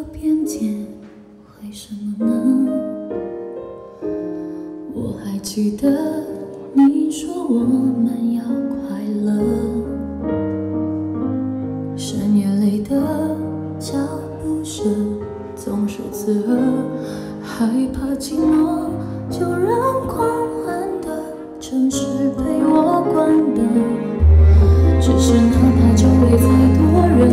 的片天，为什么呢？我还记得你说我们要快乐。深夜里的脚步声总是刺耳，害怕寂寞，就让狂欢的城市陪我关灯。只是哪怕周围再多人。